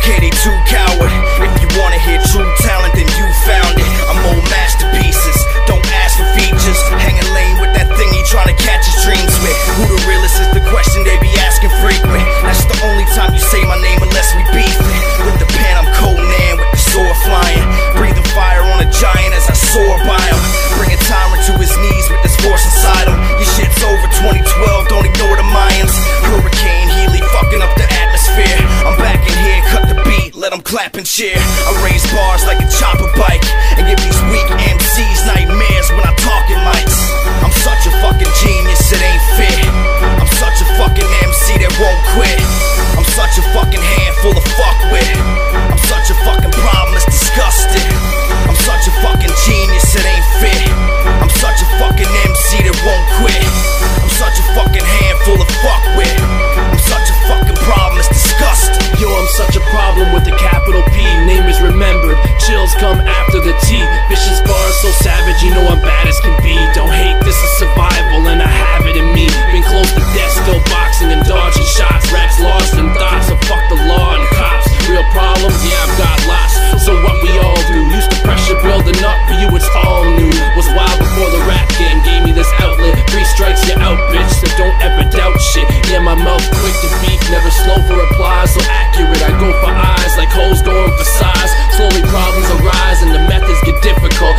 2K, they 2K. chair. raise bars like a chopper bike. And give these weak MCs nightmares when I talk in lights. I'm such a fucking genius, it ain't fair. I'm such a fucking MC that won't quit. I'm such a fucking handful of fuck with. lots. So what we all do, used to pressure building up for you, it's all new. Was wild before the rap game gave me this outlet. Three strikes, you're out, bitch. So don't ever doubt shit. Yeah, my mouth quick to beef, never slow for replies. So accurate, I go for eyes like hoes going for size. Slowly problems arise and the methods get difficult.